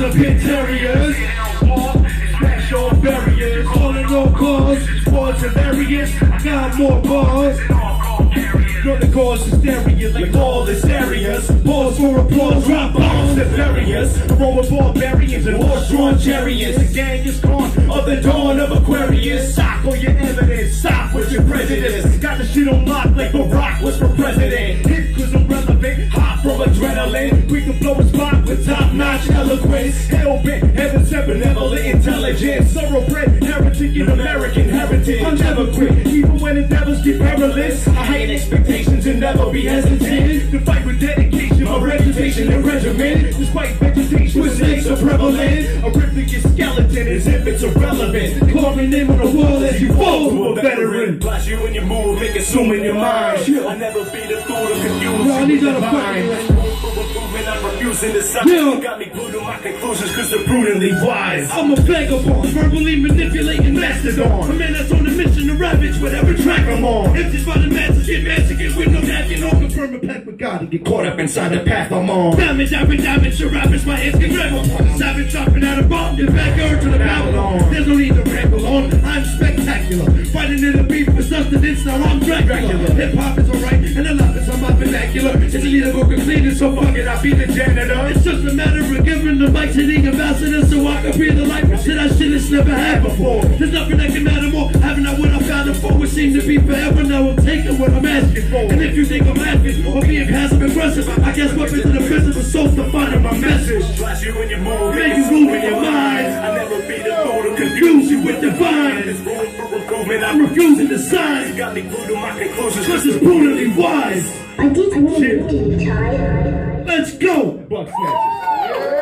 of pit terriers. Smash all barriers, calling all calls. Sports hilarious, I got more balls. Not the cause hysteria like all this areas. Pause for applause, drop bombs, nefarious. Roll of barbarians and horse-drawn chariots. The gang is gone of the dawn of Aquarius. Sock all your evidence, stop with your prejudice. Got the shit on lock like Barack was for president. We can blow a spot with top-notch eloquence. Hell-bent, heaven sent benevolent intelligence. Thoroughbred, heretic and American heritage. I'll never quit, even when endeavors get perilous. I hate expectations and never be hesitant to fight with dedication. My reputation and regimen, despite vegetation, mistakes are prevalent. A replicate skeleton as if it's irrelevant. Call my name on the wall as you fall to a veteran. Blast you in your move, make assuming your mind. I'll never be the fool to confuse you. No, I need y'all to Improvement, I'm refusing to suck. Yeah. Got me glued to my conclusions cause they're brutally wise. I'm a vagabond, verbally manipulating mastodon. A man that's on a mission to ravage whatever track I'm on. Empties by the masses, get massacred with no napkin or confirm a pact with God and get caught up inside the path I'm on. Damage, damage, your ravage, my hands can grab on. Savage dropping out a bomb, get back earth to the Babylon. There's no need to for sustenance, now I'm Dracula. Hip hop is alright, and the love is on my vernacular. It's a who can clean it, so fuck it, I'll be the janitor. It's just a matter of giving the mic to the ambassador so I can be the life of shit I shit it's never had before. There's nothing that can matter more. Having not what I found it for would seem to be forever. Now I'm taking what I'm asking for. And if you think I'm laughing or being passive aggressive, I guess weapons in the prison of souls defining my message. Blast you in your move, Make you move in your mind. I never be the fool to confuse Confuse you with divine. There's room for improvement, I'm I'm refusing to sign. Got me glued to my conclusions This is brutally wise. I did I need you, child. Let's go. Buck snatches.